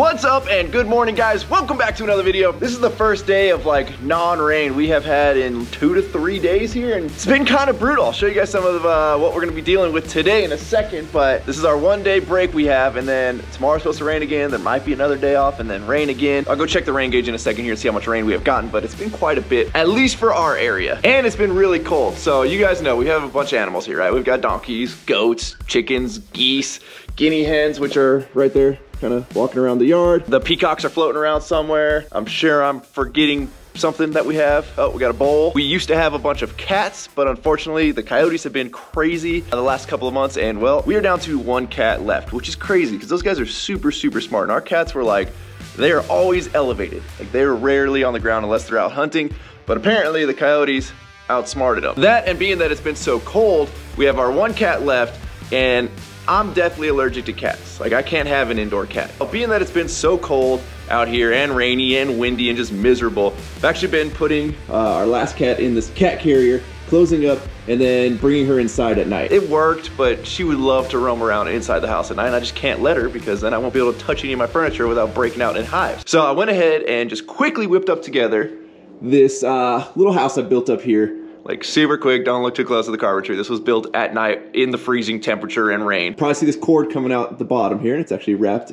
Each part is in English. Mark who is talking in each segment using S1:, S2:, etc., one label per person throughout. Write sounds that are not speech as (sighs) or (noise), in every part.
S1: What's up and good morning guys. Welcome back to another video. This is the first day of like non-rain we have had in two to three days here and it's been kind of brutal. I'll show you guys some of uh, what we're gonna be dealing with today in a second, but this is our one day break we have and then tomorrow's supposed to rain again. There might be another day off and then rain again. I'll go check the rain gauge in a second here and see how much rain we have gotten, but it's been quite a bit, at least for our area. And it's been really cold. So you guys know we have a bunch of animals here, right? We've got donkeys, goats, chickens, geese, guinea hens, which are right there kind of walking around the yard. The peacocks are floating around somewhere. I'm sure I'm forgetting something that we have. Oh, we got a bowl. We used to have a bunch of cats, but unfortunately the coyotes have been crazy the last couple of months and well, we are down to one cat left, which is crazy because those guys are super, super smart. And our cats were like, they are always elevated. Like they're rarely on the ground unless they're out hunting, but apparently the coyotes outsmarted them. That and being that it's been so cold, we have our one cat left and I'm definitely allergic to cats. Like I can't have an indoor cat. But being that it's been so cold out here and rainy and windy and just miserable, I've actually been putting uh, our last cat in this cat carrier, closing up and then bringing her inside at night. It worked, but she would love to roam around inside the house at night and I just can't let her because then I won't be able to touch any of my furniture without breaking out in hives. So I went ahead and just quickly whipped up together this uh, little house I built up here like super quick, don't look too close to the carpentry. This was built at night in the freezing temperature and rain. Probably see this cord coming out at the bottom here and it's actually wrapped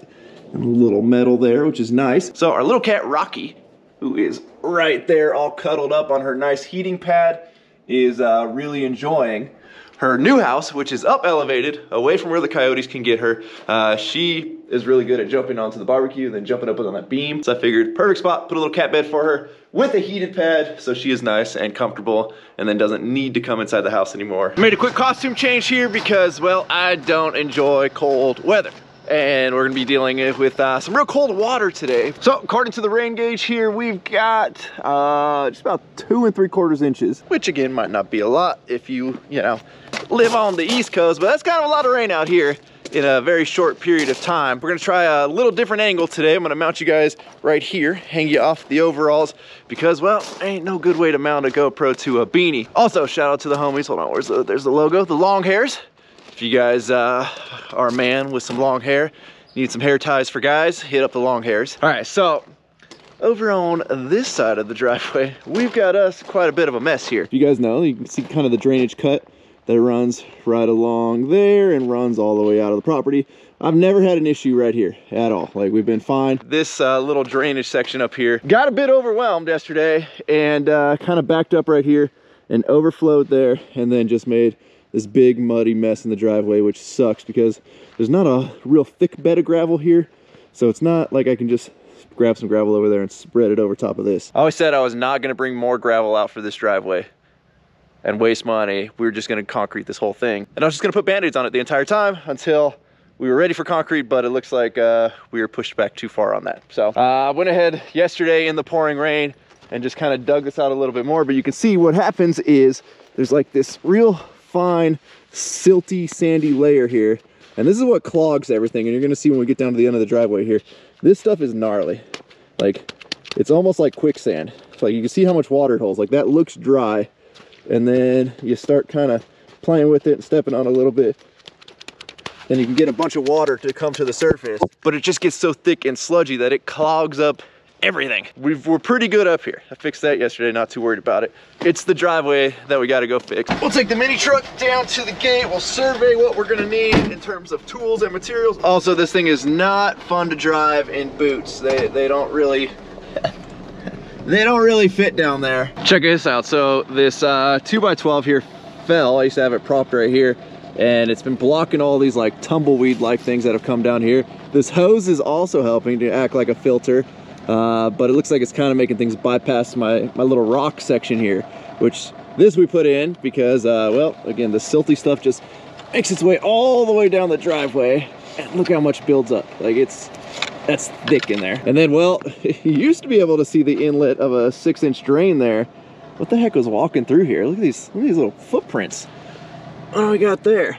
S1: in a little metal there, which is nice. So our little cat Rocky, who is right there all cuddled up on her nice heating pad, is uh, really enjoying her new house, which is up elevated, away from where the coyotes can get her. Uh, she is really good at jumping onto the barbecue, and then jumping up on that beam. So I figured perfect spot, put a little cat bed for her with a heated pad, so she is nice and comfortable, and then doesn't need to come inside the house anymore. Made a quick costume change here because, well, I don't enjoy cold weather and we're gonna be dealing with uh, some real cold water today. So according to the rain gauge here, we've got uh, just about two and three quarters inches, which again might not be a lot if you, you know, live on the East Coast, but that's kind of a lot of rain out here in a very short period of time. We're gonna try a little different angle today. I'm gonna mount you guys right here, hang you off the overalls because, well, ain't no good way to mount a GoPro to a beanie. Also, shout out to the homies. Hold on, where's the, there's the logo, the long hairs. If you guys uh, are a man with some long hair, need some hair ties for guys, hit up the long hairs. All right, so over on this side of the driveway, we've got us quite a bit of a mess here. You guys know, you can see kind of the drainage cut that runs right along there and runs all the way out of the property. I've never had an issue right here at all. Like we've been fine. This uh, little drainage section up here got a bit overwhelmed yesterday and uh, kind of backed up right here and overflowed there and then just made this big muddy mess in the driveway, which sucks because there's not a real thick bed of gravel here. So it's not like I can just grab some gravel over there and spread it over top of this. I always said I was not gonna bring more gravel out for this driveway and waste money. We were just gonna concrete this whole thing. And I was just gonna put band-aids on it the entire time until we were ready for concrete, but it looks like uh, we were pushed back too far on that. So uh, I went ahead yesterday in the pouring rain and just kind of dug this out a little bit more, but you can see what happens is there's like this real fine, silty, sandy layer here. And this is what clogs everything. And you're gonna see when we get down to the end of the driveway here. This stuff is gnarly. Like, it's almost like quicksand. It's like you can see how much water it holds. Like that looks dry. And then you start kind of playing with it and stepping on a little bit. Then you can get a bunch of water to come to the surface. But it just gets so thick and sludgy that it clogs up everything. we are pretty good up here. I fixed that yesterday, not too worried about it. It's the driveway that we gotta go fix. We'll take the mini truck down to the gate. We'll survey what we're gonna need in terms of tools and materials. Also, this thing is not fun to drive in boots. They, they don't really, they don't really fit down there. Check this out. So this uh, 2x12 here fell. I used to have it propped right here and it's been blocking all these like tumbleweed like things that have come down here. This hose is also helping to act like a filter uh, but it looks like it's kind of making things bypass my, my little rock section here, which this we put in because, uh, well, again, the silty stuff just makes its way all the way down the driveway. And look how much builds up. Like it's, that's thick in there. And then, well, (laughs) you used to be able to see the inlet of a six inch drain there. What the heck was walking through here? Look at these, look at these little footprints. What do we got there?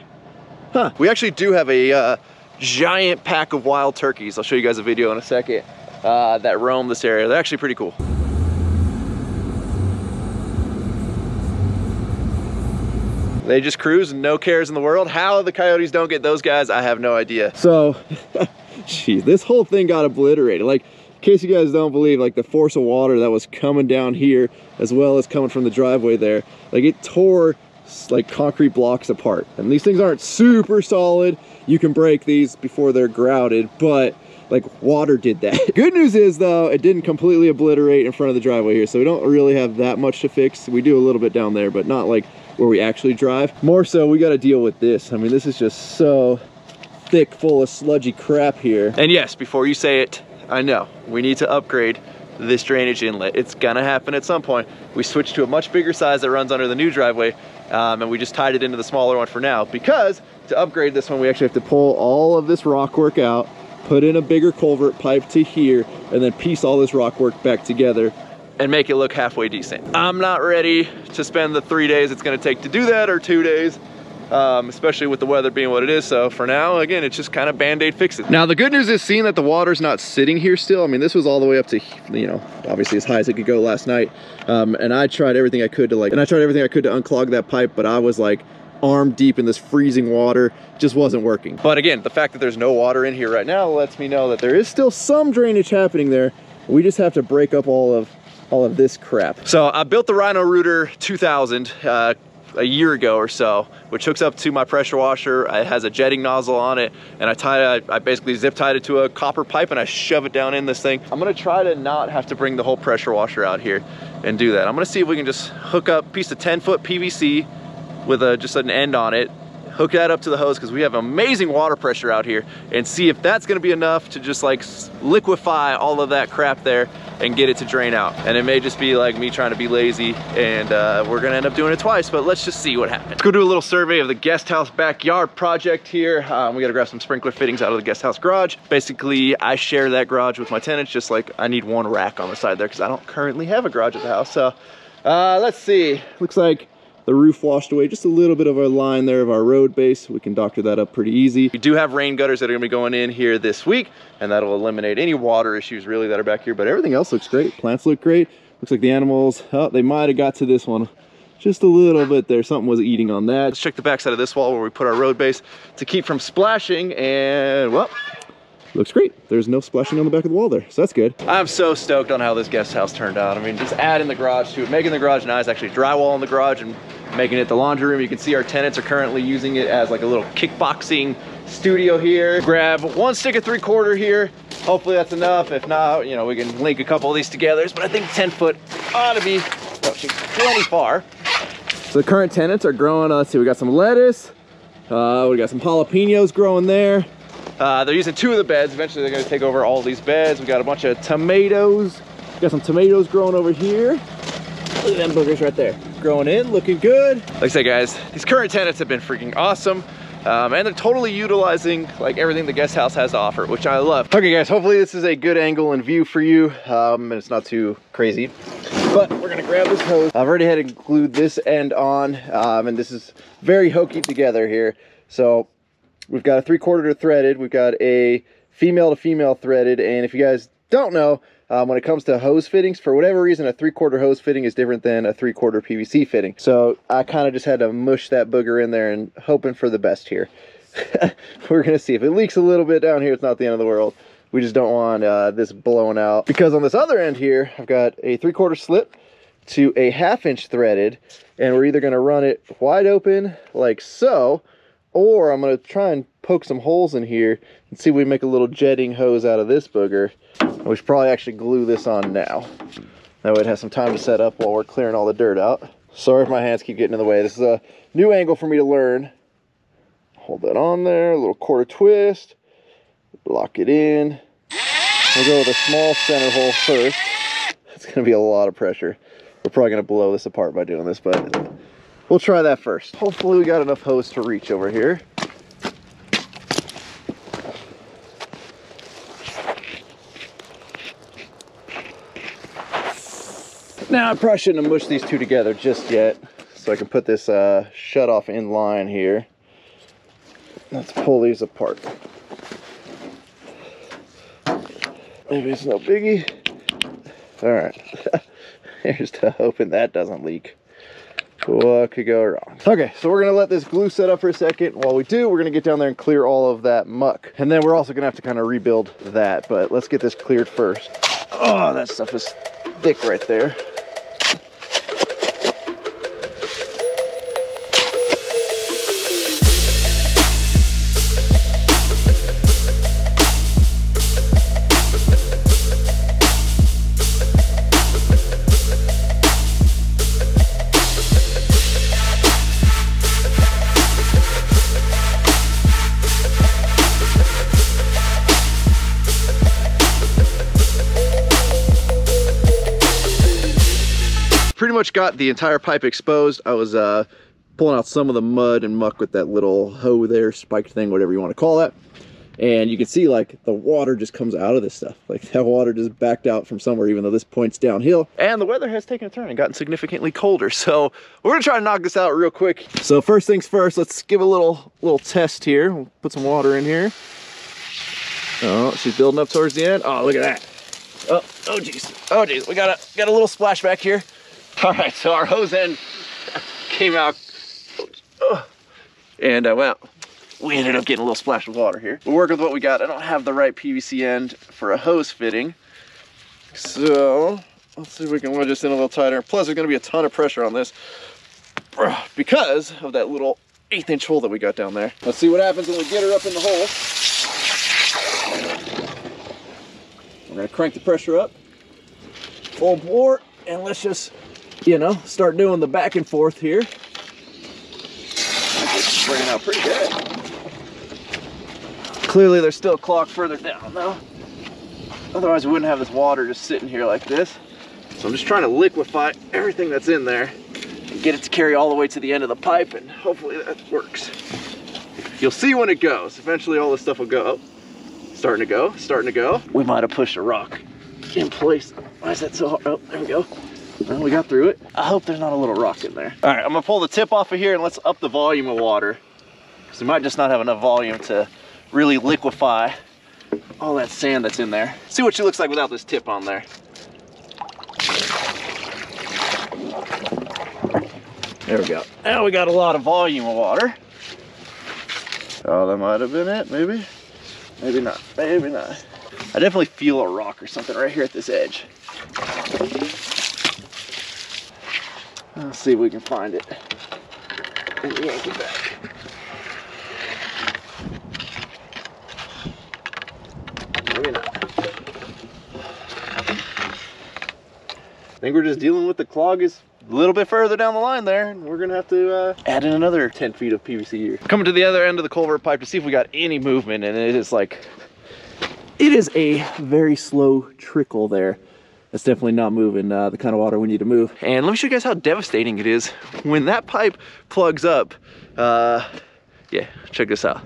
S1: Huh, we actually do have a uh, giant pack of wild turkeys. I'll show you guys a video in a second uh, that roam this area. They're actually pretty cool. They just cruise and no cares in the world. How the coyotes don't get those guys, I have no idea. So (laughs) Jeez, this whole thing got obliterated. Like, in case you guys don't believe, like the force of water that was coming down here, as well as coming from the driveway there, like it tore like concrete blocks apart. And these things aren't super solid. You can break these before they're grouted, but like water did that. (laughs) Good news is though, it didn't completely obliterate in front of the driveway here. So we don't really have that much to fix. We do a little bit down there, but not like where we actually drive. More so, we got to deal with this. I mean, this is just so thick, full of sludgy crap here. And yes, before you say it, I know we need to upgrade this drainage inlet. It's gonna happen at some point. We switched to a much bigger size that runs under the new driveway um, and we just tied it into the smaller one for now because to upgrade this one, we actually have to pull all of this rock work out, put in a bigger culvert pipe to here, and then piece all this rock work back together and make it look halfway decent. I'm not ready to spend the three days it's gonna take to do that or two days um, especially with the weather being what it is. So for now, again, it's just kind of band-aid fixes. Now the good news is seeing that the water's not sitting here still. I mean, this was all the way up to, you know, obviously as high as it could go last night. Um, and I tried everything I could to like, and I tried everything I could to unclog that pipe, but I was like, arm deep in this freezing water just wasn't working but again the fact that there's no water in here right now lets me know that there is still some drainage happening there we just have to break up all of all of this crap so i built the Ryno Rooter 2000 uh, a year ago or so, which hooks up to my pressure washer. It has a jetting nozzle on it, and I tie it, I basically zip tied it to a copper pipe and I shove it down in this thing. I'm gonna try to not have to bring the whole pressure washer out here and do that. I'm gonna see if we can just hook up a piece of 10 foot PVC with a just an end on it hook that up to the hose because we have amazing water pressure out here and see if that's gonna be enough to just like liquefy all of that crap there and get it to drain out. And it may just be like me trying to be lazy and uh, we're gonna end up doing it twice, but let's just see what happens. Let's go do a little survey of the guest house backyard project here. Um, we gotta grab some sprinkler fittings out of the guest house garage. Basically, I share that garage with my tenants, just like I need one rack on the side there because I don't currently have a garage at the house. So uh, let's see, looks like the roof washed away just a little bit of our line there of our road base. We can doctor that up pretty easy. We do have rain gutters that are gonna be going in here this week and that'll eliminate any water issues really that are back here, but everything else looks great. Plants look great. Looks like the animals, oh, they might have got to this one just a little bit there. Something was eating on that. Let's check the backside of this wall where we put our road base to keep from splashing and well, looks great. There's no splashing on the back of the wall there, so that's good. I'm so stoked on how this guest house turned out. I mean, just adding the garage to it, making the garage nice, actually drywall in the garage and making it the laundry room. You can see our tenants are currently using it as like a little kickboxing studio here. Grab one stick of three quarter here. Hopefully that's enough. If not, you know, we can link a couple of these together. But I think 10 foot ought to be oh, plenty far. So the current tenants are growing, uh, let's see, we got some lettuce. Uh, we got some jalapenos growing there. Uh, they're using two of the beds. Eventually they're gonna take over all these beds. We got a bunch of tomatoes. We got some tomatoes growing over here. Look at them boogers right there. Growing in, looking good. Like I said, guys, these current tenants have been freaking awesome. Um, and they're totally utilizing like everything the guest house has to offer, which I love. Okay guys, hopefully this is a good angle and view for you, um, and it's not too crazy. But we're gonna grab this hose. I've already had to glue this end on, um, and this is very hokey together here. So we've got a three quarter threaded, we've got a female to female threaded, and if you guys don't know, um, when it comes to hose fittings, for whatever reason, a three-quarter hose fitting is different than a three-quarter PVC fitting. So I kind of just had to mush that booger in there and hoping for the best here. (laughs) We're going to see. If it leaks a little bit down here, it's not the end of the world. We just don't want uh, this blowing out. Because on this other end here, I've got a three-quarter slip to a half-inch threaded, and we're either going to run it wide open like so, or I'm going to try and poke some holes in here and see if we make a little jetting hose out of this booger. We should probably actually glue this on now. That way it has some time to set up while we're clearing all the dirt out. Sorry if my hands keep getting in the way. This is a new angle for me to learn. Hold that on there, a little quarter twist, lock it in. We'll go with a small center hole first. It's gonna be a lot of pressure. We're probably gonna blow this apart by doing this, but we'll try that first. Hopefully we got enough hose to reach over here. Now I probably shouldn't have mushed these two together just yet. So I can put this uh, shut off in line here. Let's pull these apart. Maybe it's no biggie. All right, (laughs) here's to hoping that doesn't leak. What could go wrong? Okay, so we're gonna let this glue set up for a second. While we do, we're gonna get down there and clear all of that muck. And then we're also gonna have to kind of rebuild that, but let's get this cleared first. Oh, that stuff is thick right there. Much got the entire pipe exposed. I was uh, pulling out some of the mud and muck with that little hoe there, spiked thing, whatever you want to call that. And you can see like the water just comes out of this stuff. Like that water just backed out from somewhere, even though this point's downhill. And the weather has taken a turn and gotten significantly colder. So we're gonna try to knock this out real quick. So first things first, let's give a little little test here. We'll put some water in here. Oh, she's building up towards the end. Oh, look at that. Oh, oh geez. Oh geez, we got a got a little splash back here. (laughs) All right, so our hose end came out and uh, well, we ended up getting a little splash of water here. We'll work with what we got. I don't have the right PVC end for a hose fitting. So let's see if we can wedge this in a little tighter. Plus there's gonna be a ton of pressure on this (sighs) because of that little eighth inch hole that we got down there. Let's see what happens when we get her up in the hole. We're gonna crank the pressure up, full bore, and let's just you know, start doing the back and forth here. Ran out pretty good. Clearly there's still a clock further down though. Otherwise we wouldn't have this water just sitting here like this. So I'm just trying to liquefy everything that's in there and get it to carry all the way to the end of the pipe and hopefully that works. You'll see when it goes. Eventually all this stuff will go. Oh, starting to go, starting to go. We might have pushed a rock in place. Why is that so hard? Oh, there we go. Well, we got through it. I hope there's not a little rock in there. All right, I'm gonna pull the tip off of here and let's up the volume of water. Because we might just not have enough volume to really liquefy all that sand that's in there. See what she looks like without this tip on there. There we go. Now we got a lot of volume of water. Oh, that might have been it, maybe? Maybe not, maybe not. I definitely feel a rock or something right here at this edge. Let's see if we can find it and yank it back. Maybe not. I think we're just dealing with the clog is a little bit further down the line there. and We're gonna have to uh, add in another 10 feet of PVC here. Coming to the other end of the culvert pipe to see if we got any movement and it is like, it is a very slow trickle there that's definitely not moving uh, the kind of water we need to move. And let me show you guys how devastating it is when that pipe plugs up. Uh, yeah, check this out.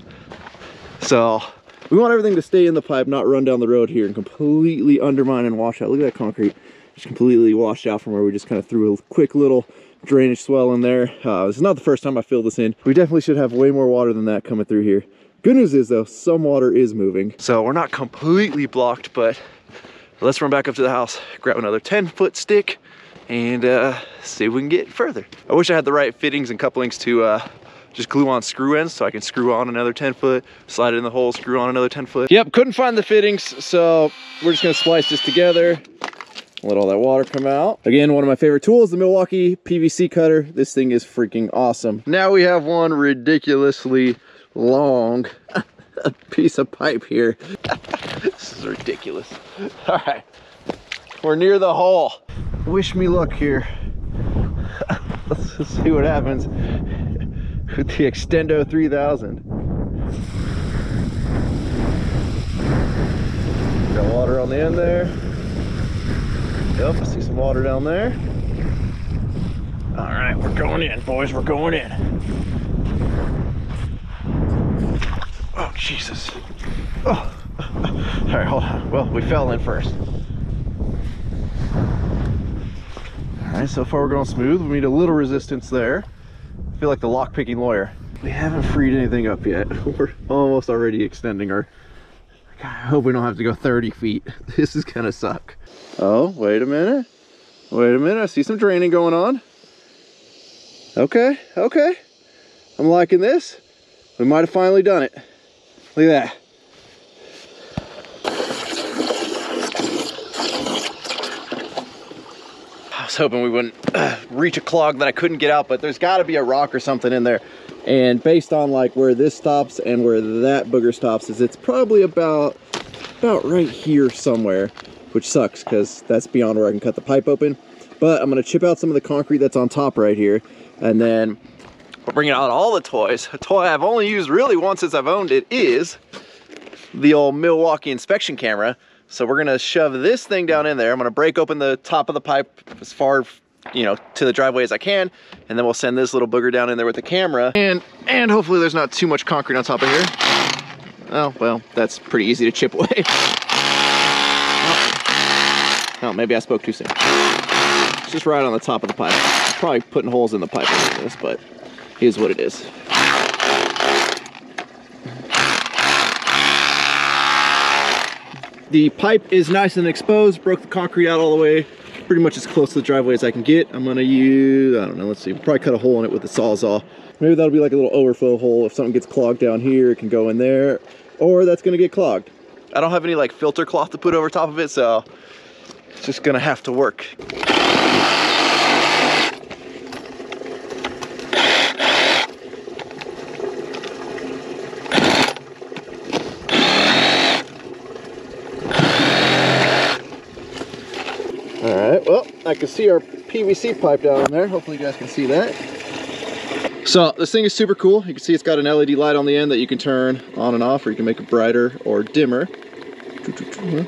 S1: So we want everything to stay in the pipe, not run down the road here and completely undermine and wash out. Look at that concrete, just completely washed out from where we just kind of threw a quick little drainage swell in there. Uh, this is not the first time I filled this in. We definitely should have way more water than that coming through here. Good news is though, some water is moving. So we're not completely blocked, but let's run back up to the house, grab another 10 foot stick and uh, see if we can get further. I wish I had the right fittings and couplings to uh, just glue on screw ends so I can screw on another 10 foot, slide it in the hole, screw on another 10 foot. Yep, couldn't find the fittings, so we're just gonna splice this together, let all that water come out. Again, one of my favorite tools, the Milwaukee PVC cutter. This thing is freaking awesome. Now we have one ridiculously long piece of pipe here. (laughs) this is ridiculous. All right, we're near the hole. Wish me luck here. (laughs) Let's see what happens with the Extendo 3000. Got water on the end there. Yep, I see some water down there. All right, we're going in, boys, we're going in. Oh, Jesus. Oh. All right, hold on. Well, we fell in first. All right, so far we're going smooth. We need a little resistance there. I feel like the lock-picking lawyer. We haven't freed anything up yet. (laughs) We're almost already extending our... God, I hope we don't have to go 30 feet. (laughs) This is gonna suck. Oh, wait a minute. Wait a minute, I see some draining going on. Okay, okay. I'm liking this. We might have finally done it. Look at that. I was hoping we wouldn't uh, (clears throat) reach a clog that I couldn't get out, but there's got to be a rock or something in there. And based on like where this stops and where that booger stops is it's probably about about right here somewhere, which sucks because that's beyond where I can cut the pipe open. But I'm gonna chip out some of the concrete that's on top right here. And then we're bringing out all the toys. A toy I've only used really once since I've owned it is the old Milwaukee inspection camera. So we're gonna shove this thing down in there. I'm gonna break open the top of the pipe as far, you know, to the driveway as I can. And then we'll send this little booger down in there with the camera. And, and hopefully there's not too much concrete on top of here. Oh, well, that's pretty easy to chip (laughs) away. oh. oh, maybe I spoke too soon. It's just right on the top of the pipe. Probably putting holes in the pipe with this, but here's what it is. The pipe is nice and exposed, broke the concrete out all the way, pretty much as close to the driveway as I can get. I'm gonna use, I don't know, let's see, probably cut a hole in it with the Sawzall. Maybe that'll be like a little overflow hole. If something gets clogged down here, it can go in there, or that's gonna get clogged. I don't have any like filter cloth to put over top of it, so it's just gonna have to work. All right, well, I can see our PVC pipe down there. Hopefully you guys can see that. So this thing is super cool. You can see it's got an LED light on the end that you can turn on and off, or you can make it brighter or dimmer.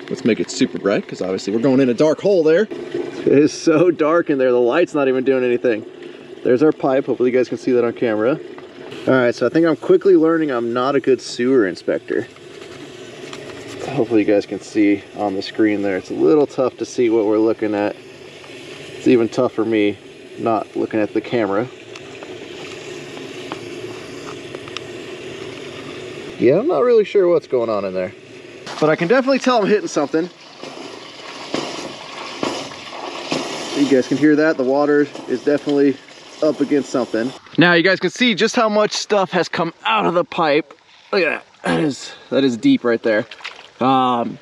S1: Let's make it super bright, because obviously we're going in a dark hole there. It is so dark in there, the light's not even doing anything. There's our pipe, hopefully you guys can see that on camera. All right, so I think I'm quickly learning I'm not a good sewer inspector hopefully you guys can see on the screen there. It's a little tough to see what we're looking at. It's even tough for me not looking at the camera. Yeah, I'm not really sure what's going on in there. But I can definitely tell I'm hitting something. You guys can hear that. The water is definitely up against something. Now you guys can see just how much stuff has come out of the pipe. Look at that. That is, that is deep right there. Um,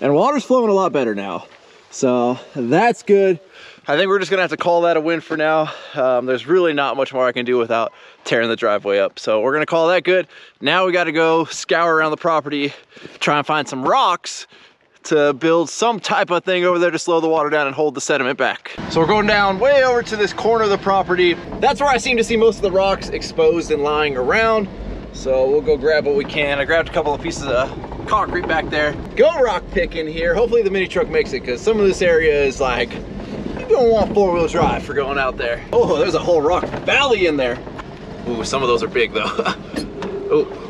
S1: and water's flowing a lot better now. So that's good. I think we're just gonna have to call that a win for now. Um, there's really not much more I can do without tearing the driveway up. So we're gonna call that good. Now we gotta go scour around the property, try and find some rocks to build some type of thing over there to slow the water down and hold the sediment back. So we're going down way over to this corner of the property. That's where I seem to see most of the rocks exposed and lying around. So we'll go grab what we can. I grabbed a couple of pieces of concrete back there. Go rock picking here. Hopefully the mini truck makes it because some of this area is like, you don't want four wheel drive for going out there. Oh, there's a whole rock valley in there. Ooh, some of those are big though. (laughs) oh.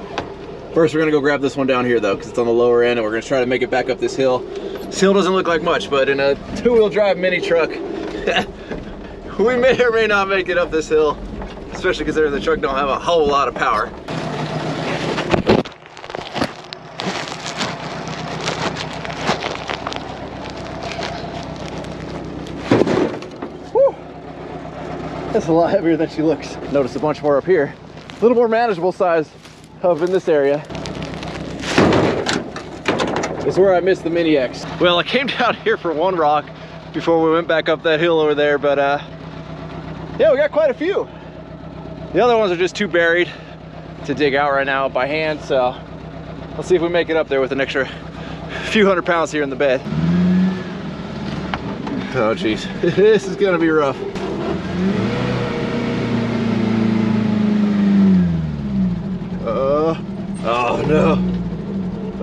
S1: First, we're gonna go grab this one down here though, because it's on the lower end and we're gonna try to make it back up this hill. This hill doesn't look like much, but in a two wheel drive mini truck, (laughs) we may or may not make it up this hill, especially considering the truck don't have a whole lot of power. (laughs) That's a lot heavier than she looks. Notice a bunch more up here. A little more manageable size up in this area. Is where I missed the Mini X. Well, I came (laughs) down here for one rock before we went back up that hill over there, but uh, yeah, we got quite a few. The other ones are just too buried to dig out right now by hand, so let's see if we make it up there with an extra few hundred pounds here in the bed. Oh geez, (laughs) this is gonna be rough. Uh, oh no.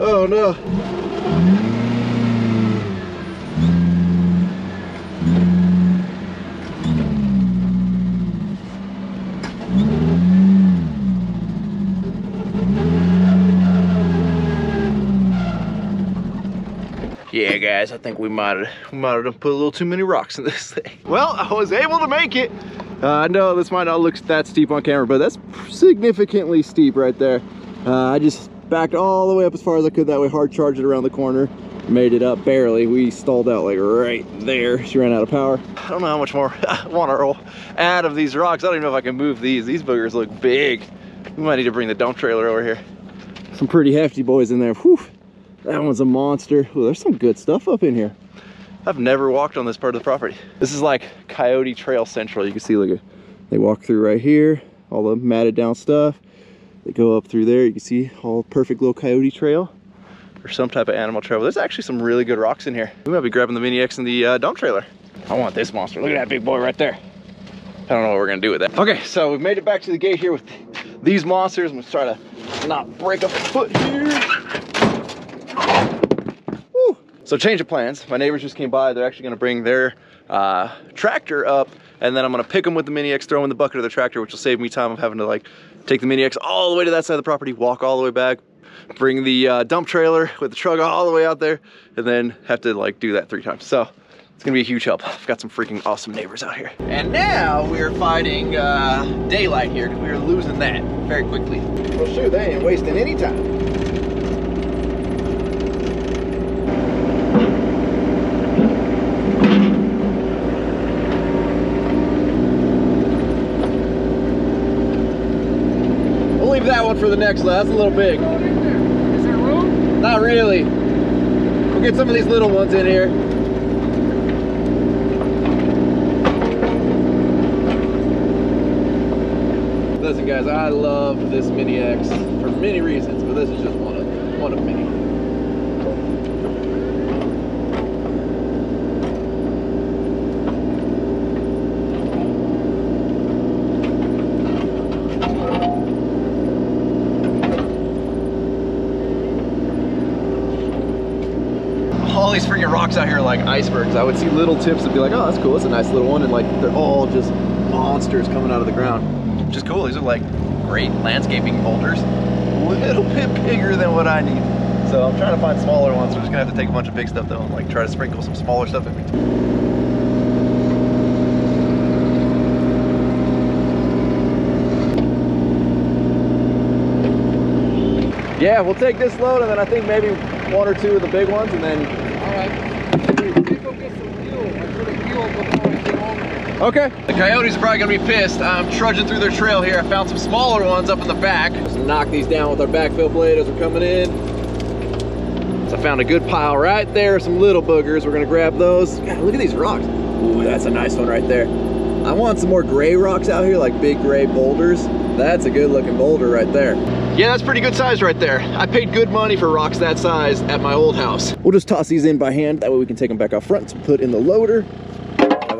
S1: Oh no. Yeah, guys, I think we might have we might have put a little too many rocks in this (laughs) thing. Well, I was able to make it. Uh, I know this might not look that steep on camera, but that's significantly steep right there. Uh, I just backed all the way up as far as I could that way, hard charged it around the corner. made it up barely. We stalled out like right there. She ran out of power. I don't know how much more I want to add of these rocks. I don't even know if I can move these. These boogers look big. We might need to bring the dump trailer over here. Some pretty hefty boys in there. Whew. That one's a monster. Ooh, there's some good stuff up in here. I've never walked on this part of the property. This is like Coyote Trail Central. You can see, look, they walk through right here, all the matted down stuff. They go up through there. You can see all perfect little coyote trail or some type of animal trail. There's actually some really good rocks in here. We might be grabbing the Mini X in the uh, dump trailer. I want this monster. Look at that big boy right there. I don't know what we're gonna do with that. Okay, so we've made it back to the gate here with these monsters. I'm gonna try to not break a foot here. Woo. So change of plans. My neighbors just came by. They're actually gonna bring their uh, tractor up and then I'm gonna pick them with the Mini X, throw them in the bucket of the tractor, which will save me time of having to like take the Mini X all the way to that side of the property, walk all the way back, bring the uh, dump trailer with the truck all the way out there, and then have to like do that three times. So it's gonna be a huge help. I've got some freaking awesome neighbors out here. And now we're fighting uh, daylight here because we are losing that very quickly. Well, shoot, they ain't wasting any time. leave that one for the next lap. That's a little big.
S2: Is there room?
S1: Not really. We'll get some of these little ones in here. Listen guys, I love this Mini X for many reasons, but this is just one of one of many. these freaking rocks out here like icebergs. I would see little tips and be like, oh, that's cool. That's a nice little one. And like, they're all just monsters coming out of the ground. Which is cool. These are like great landscaping boulders. A little bit bigger than what I need. So I'm trying to find smaller ones. We're just gonna have to take a bunch of big stuff though and like try to sprinkle some smaller stuff in between. Yeah, we'll take this load and then I think maybe one or two of the big ones and then Okay. The coyotes are probably gonna be pissed. I'm trudging through their trail here. I found some smaller ones up in the back. Just knock these down with our backfill blade as we're coming in. So I found a good pile right there, some little boogers. We're gonna grab those. God, look at these rocks. Ooh, that's a nice one right there. I want some more gray rocks out here, like big gray boulders. That's a good looking boulder right there. Yeah, that's pretty good size right there. I paid good money for rocks that size at my old house. We'll just toss these in by hand. That way we can take them back out front to put in the loader.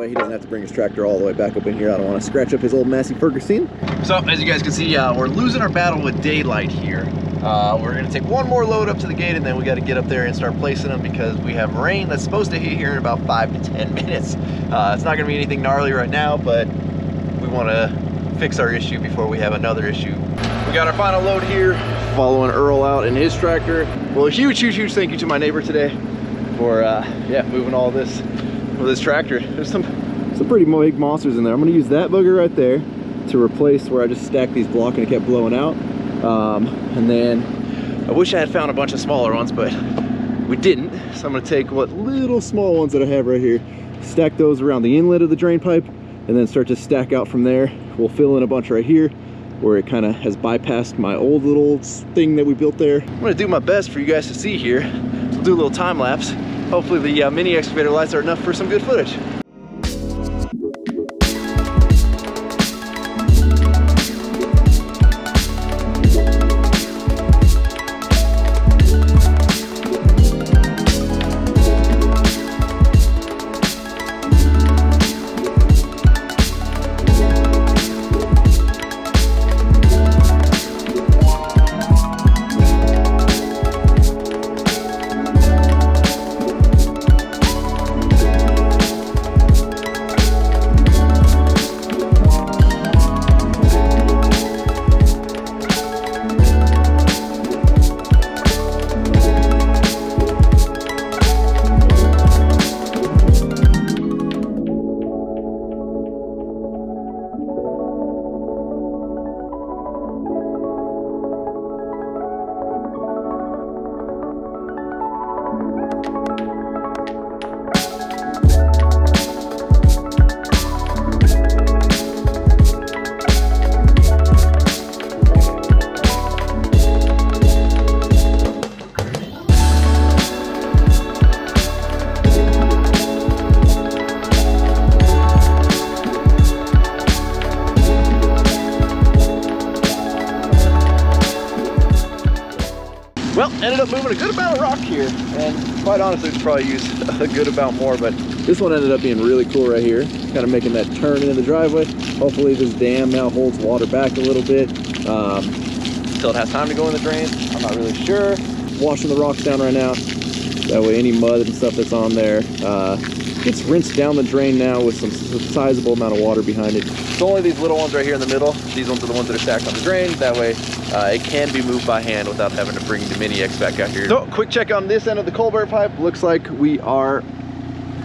S1: Way he doesn't have to bring his tractor all the way back up in here. I don't want to scratch up his old Massey Ferguson. So as you guys can see, uh, we're losing our battle with daylight here. Uh, we're gonna take one more load up to the gate and then we gotta get up there and start placing them because we have rain that's supposed to hit here in about five to 10 (laughs) minutes. Uh, it's not gonna be anything gnarly right now, but we wanna fix our issue before we have another issue. We got our final load here, following Earl out in his tractor. Well, a huge, huge, huge thank you to my neighbor today for, uh, yeah, moving all this with this tractor. There's some, some pretty big monsters in there. I'm gonna use that bugger right there to replace where I just stacked these blocks and it kept blowing out. Um, and then I wish I had found a bunch of smaller ones, but we didn't. So I'm gonna take what little small ones that I have right here, stack those around the inlet of the drain pipe, and then start to stack out from there. We'll fill in a bunch right here where it kind of has bypassed my old little thing that we built there. I'm gonna do my best for you guys to see here. We'll do a little time lapse hopefully the uh, mini excavator lights are enough for some good footage. And quite honestly, we probably use (laughs) a good amount more, but this one ended up being really cool right here. Kind of making that turn into the driveway. Hopefully this dam now holds water back a little bit. Um, until it has time to go in the drain. I'm not really sure. Washing the rocks down right now. That way any mud and stuff that's on there uh, gets rinsed down the drain now with some sizable amount of water behind it. It's only these little ones right here in the middle. These ones are the ones that are stacked on the drain. That way uh, it can be moved by hand without having to bring the mini X back out here. So quick check on this end of the culvert pipe. Looks like we are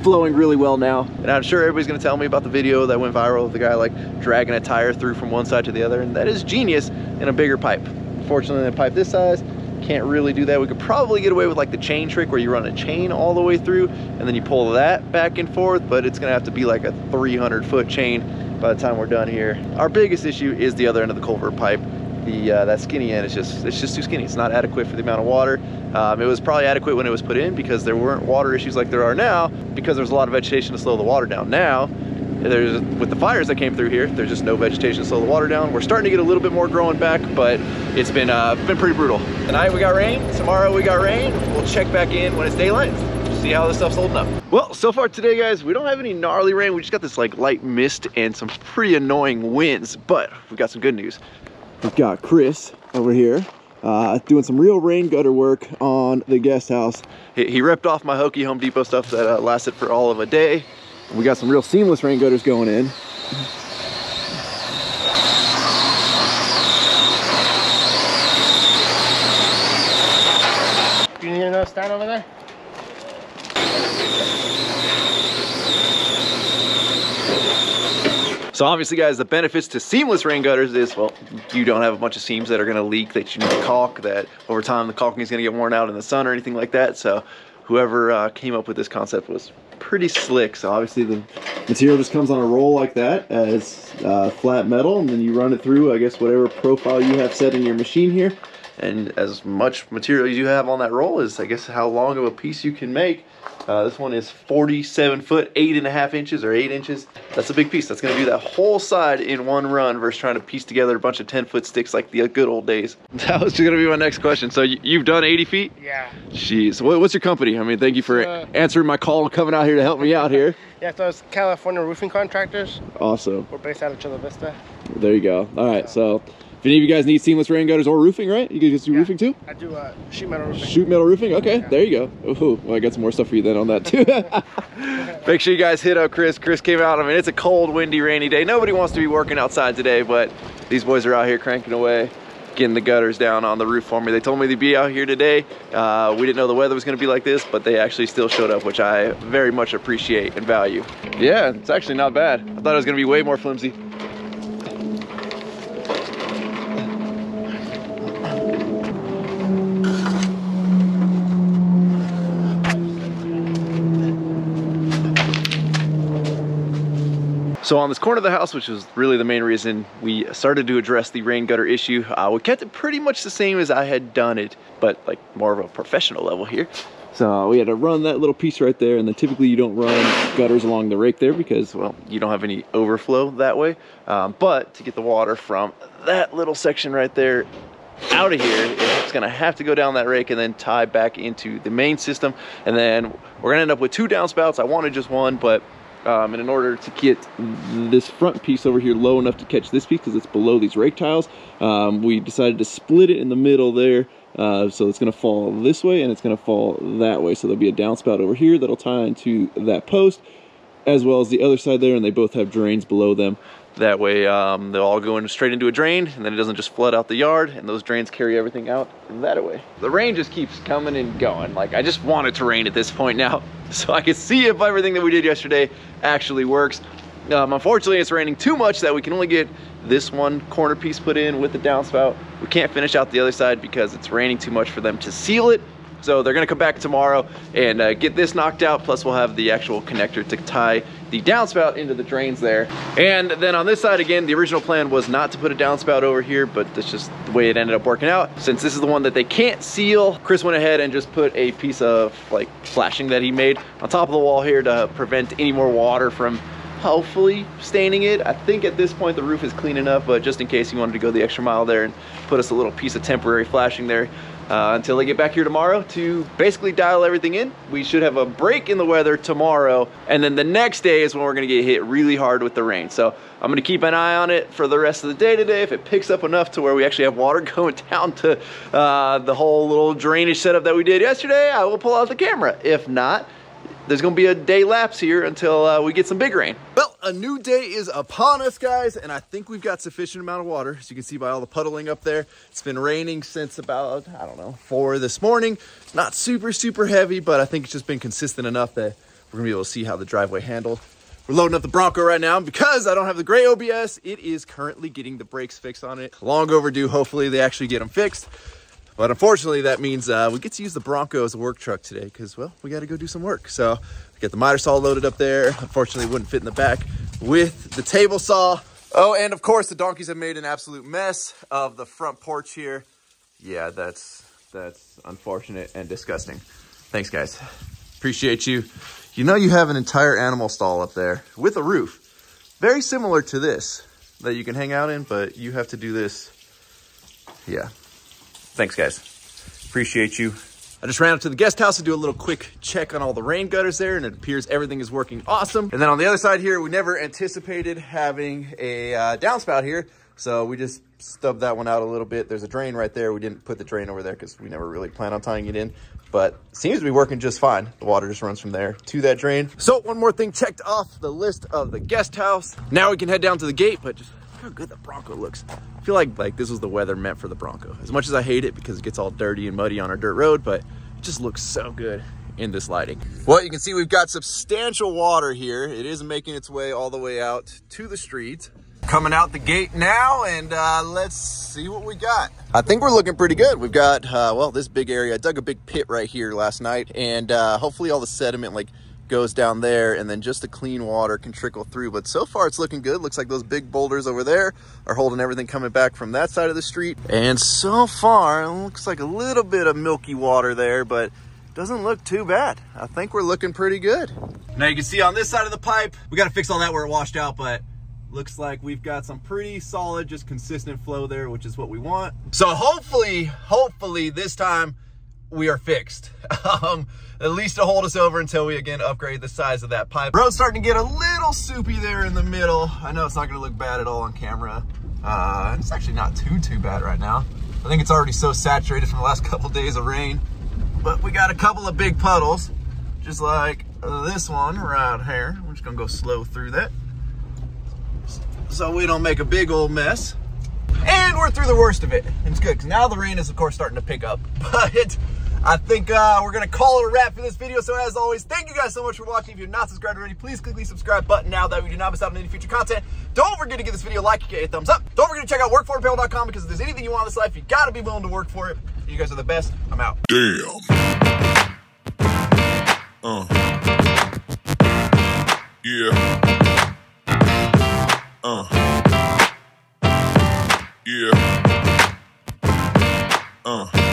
S1: flowing really well now. And I'm sure everybody's gonna tell me about the video that went viral of the guy like dragging a tire through from one side to the other. And that is genius in a bigger pipe. Fortunately, in a pipe this size, can't really do that. We could probably get away with like the chain trick where you run a chain all the way through and then you pull that back and forth, but it's gonna have to be like a 300 foot chain by the time we're done here. Our biggest issue is the other end of the culvert pipe. The, uh, that skinny end is just, it's just too skinny. It's not adequate for the amount of water. Um, it was probably adequate when it was put in because there weren't water issues like there are now because there's a lot of vegetation to slow the water down. Now, there's with the fires that came through here there's just no vegetation to slow the water down. We're starting to get a little bit more growing back but it's been uh been pretty brutal. Tonight we got rain tomorrow we got rain. We'll check back in when it's daylight see how this stuff's holding up. Well so far today guys we don't have any gnarly rain. We just got this like light mist and some pretty annoying winds but we've got some good news. We've got chris over here uh, doing some real rain gutter work on the guest house. He, he ripped off my hokey Home Depot stuff that uh, lasted for all of a day. We got some real seamless rain gutters going in.
S2: You need another stand over there?
S1: So obviously guys, the benefits to seamless rain gutters is, well, you don't have a bunch of seams that are gonna leak that you need to caulk, that over time the caulking is gonna get worn out in the sun or anything like that. So whoever uh, came up with this concept was pretty slick. So obviously the material just comes on a roll like that as uh, flat metal and then you run it through, I guess, whatever profile you have set in your machine here. And as much material as you have on that roll is, I guess, how long of a piece you can make. Uh, this one is 47 foot, eight and a half inches or eight inches. That's a big piece. That's gonna do that whole side in one run versus trying to piece together a bunch of 10 foot sticks like the good old days. (laughs) That was gonna be my next question. So you've done 80 feet?
S2: Yeah.
S1: Jeez, what's your company? I mean, thank you for
S2: Uh,
S1: answering my call and coming out here to help me out here. (laughs)
S2: Yeah, so it's California Roofing Contractors.
S1: Awesome.
S2: We're based out of Chula Vista.
S1: There you go. All right, so if any of you guys need seamless rain gutters or roofing, right? You guys do
S2: Yeah.
S1: roofing too?
S2: I do uh, sheet metal roofing.
S1: Shoot metal roofing? Okay, there you go. Ooh, well, I got some more stuff for you then on that too. (laughs) Make sure you guys hit up Chris. Chris came out. I mean, it's a cold, windy, rainy day. Nobody wants to be working outside today, but these boys are out here cranking away, getting the gutters down on the roof for me. They told me they'd be out here today. Uh, we didn't know the weather was gonna be like this, but they actually still showed up, which I very much appreciate and value. Yeah, it's actually not bad. I thought it was gonna be way more flimsy. So on this corner of the house, which was really the main reason we started to address the rain gutter issue, uh, we kept it pretty much the same as I had done it, but like more of a professional level here. So we had to run that little piece right there, and then typically you don't run gutters along the rake there because, well, you don't have any overflow that way. Um, but to get the water from that little section right there out of here, it's gonna have to go down that rake and then tie back into the main system. And then we're gonna end up with two downspouts. I wanted just one, but um, and in order to get this front piece over here low enough to catch this piece because it's below these rake tiles, um, we decided to split it in the middle there. Uh, so it's gonna fall this way and it's gonna fall that way. So there'll be a downspout over here that'll tie into that post as well as the other side there and they both have drains below them. That way um, they'll all go in straight into a drain and then it doesn't just flood out the yard and those drains carry everything out that way. The rain just keeps coming and going. Like I just want it to rain at this point now (laughs) so I can see if everything that we did yesterday actually works. Um, unfortunately, it's raining too much that we can only get this one corner piece put in with the downspout. We can't finish out the other side because it's raining too much for them to seal it. So they're gonna come back tomorrow and uh, get this knocked out. Plus we'll have the actual connector to tie the downspout into the drains there. And then on this side again, the original plan was not to put a downspout over here, but that's just the way it ended up working out. Since this is the one that they can't seal, Chris went ahead and just put a piece of like flashing that he made on top of the wall here to prevent any more water from hopefully staining it. I think at this point the roof is clean enough, but just in case you wanted to go the extra mile there and put us a little piece of temporary flashing there, uh, until they get back here tomorrow to basically dial everything in. We should have a break in the weather tomorrow, and then the next day is when we're gonna get hit really hard with the rain. So I'm gonna keep an eye on it for the rest of the day today. If it picks up enough to where we actually have water (laughs) going down to uh, the whole little drainage setup that we did yesterday, I will pull out the camera. If not, there's gonna be a day lapse here until uh, we get some big rain. Well, a new day is upon us, guys, and I think we've got sufficient amount of water. As you can see by all the puddling up there, it's been raining since about, I don't know, four this morning. Not super, super heavy, but I think it's just been consistent enough that we're gonna be able to see how the driveway handled. We're loading up the Bronco right now because I don't have the gray OBS. It is currently getting the brakes fixed on it. Long overdue. Hopefully they actually get them fixed. But unfortunately, that means uh, we get to use the Bronco as a work truck today because, well, we got to go do some work. So we got the miter saw loaded up there. Unfortunately, wouldn't fit in the back with the table saw. Oh, and of course, the donkeys have made an absolute mess of the front porch here. Yeah, that's that's unfortunate and disgusting. Thanks, guys. Appreciate you. You know you have an entire animal stall up there with a roof. Very similar to this that you can hang out in, but you have to do this. Yeah, Thanks, guys. Appreciate you. I just ran up to the guest house to do a little quick check on all the rain gutters there, and it appears everything is working awesome. And then on the other side here, we never anticipated having a uh, downspout here, so we just stubbed that one out a little bit. There's a drain right there. We didn't put the drain over there because we never really plan on tying it in, but seems to be working just fine. The water just runs from there to that drain. So one more thing checked off the list of the guest house. Now we can head down to the gate, but just how good the Bronco looks. I feel like like this was the weather meant for the Bronco. As much as I hate it because it gets all dirty and muddy on our dirt road, but it just looks so good in this lighting. Well, you can see we've got substantial water here. It is making its way all the way out to the street. Coming out the gate now, and uh, let's see what we got. I think we're looking pretty good. We've got, uh, well, this big area. I dug a big pit right here last night, and uh, hopefully all the sediment, like goes down there and then just the clean water can trickle through. But so far it's looking good. Looks like those big boulders over there are holding everything coming back from that side of the street. And so far it looks like a little bit of milky water there, but doesn't look too bad. I think we're looking pretty good. Now you can see on this side of the pipe, we got to fix all that where it washed out, but looks like we've got some pretty solid, just consistent flow there, which is what we want. So hopefully, hopefully this time we are fixed. (laughs) Um, at least to hold us over until we again upgrade the size of that pipe. Road's starting to get a little soupy there in the middle. I know it's not gonna look bad at all on camera. Uh, it's actually not too, too bad right now. I think it's already so saturated from the last (laughs) couple days of rain. But we got a couple of big puddles, just like this one right here. We're just gonna go slow through that. So we don't make a big old mess. And we're through the worst of it. And it's good, because now the rain is of course starting to pick up. (laughs) But I think uh, we're to call it a wrap for this video. So as always, thank you guys so much for watching. If you're not subscribed already, please click the subscribe button now that we do not miss out on any future content. Don't forget to give this video a like, get a thumbs up. Don't forget to check out workforitapparel.com because if there's anything you want in this life, you got to be willing to work for it. You guys are the best. I'm out.
S3: Damn. Uh. Yeah. Uh. Yeah. Uh.